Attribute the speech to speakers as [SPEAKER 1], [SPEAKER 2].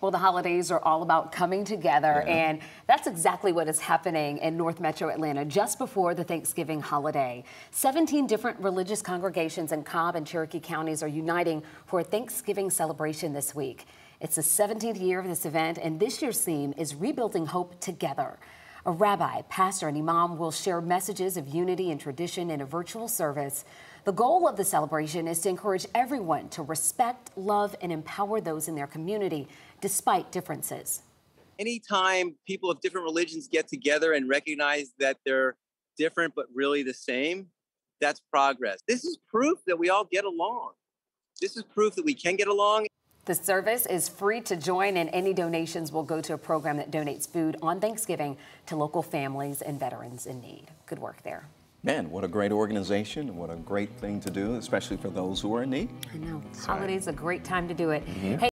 [SPEAKER 1] Well, the holidays are all about coming together,
[SPEAKER 2] Yeah.
[SPEAKER 1] and that's exactly what is happening in North Metro Atlanta just before the Thanksgiving holiday. 17 different religious congregations in Cobb and Cherokee counties are uniting for a Thanksgiving celebration this week. It's the 17th year of this event, and this year's theme is Rebuilding Hope Together. A rabbi, pastor, and imam will share messages of unity and tradition in a virtual service. The goal of the celebration is to encourage everyone to respect, love, and empower those in their community despite differences.
[SPEAKER 3] anytime people of different religions get together and recognize that they're different but really the same, that's progress. This is proof that we all get along. This is proof that we can get along.
[SPEAKER 1] The service is free to join, and any donations will go to a program that donates food on Thanksgiving to local families and veterans in need. Good work there.
[SPEAKER 2] Man, what a great organization. And what a great thing to do, especially for those who are in need.
[SPEAKER 1] I know. Holiday's a great time to do it. Mm-hmm. Hey,